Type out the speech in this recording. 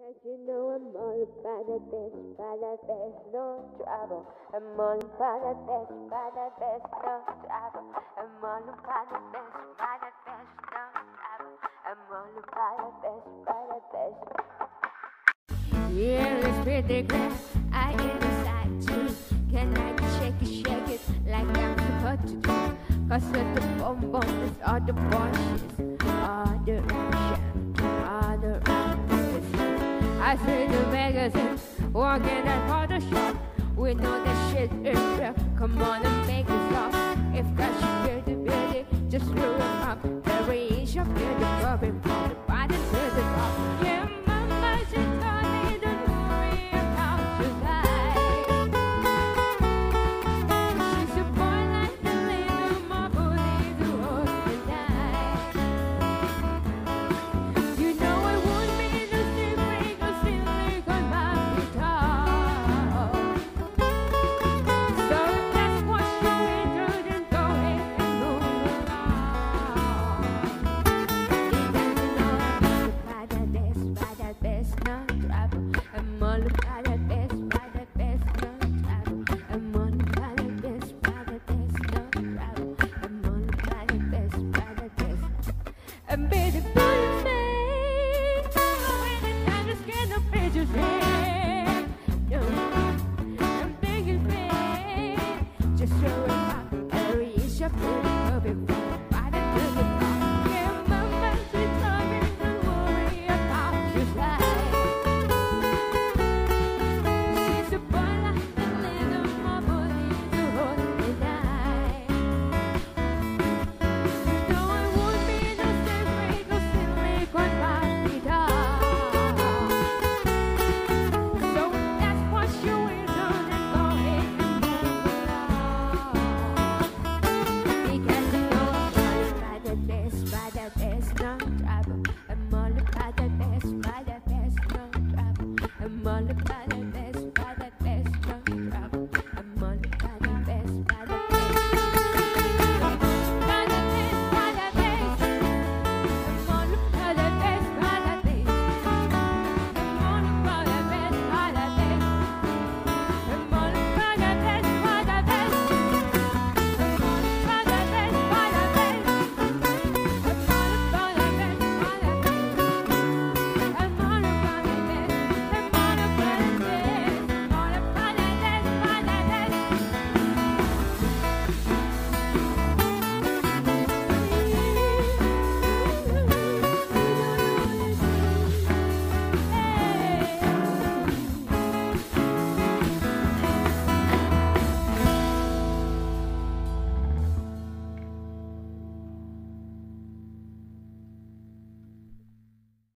Cause you know I'm all about the bass, about the bass, no trouble. I'm all about the bass, about the bass, no trouble. I'm all about the bass, about the bass, no trouble. I'm all about the bass, about the bass. Yeah, it's pretty clear. I inside too. Can I shake it, shake it like I'm supposed to do? Cause with the boom boom, it's all the bullshit, all the I see the magazines walking at the shop. We know that shit is real. Come on and make it stop. If that's your beauty, just screw it up. Variation, beauty, rubbing from the bottom and be the bullfrog. When the time getting up, it's your friend. I'm begging. Just show up, hurry, shuffle,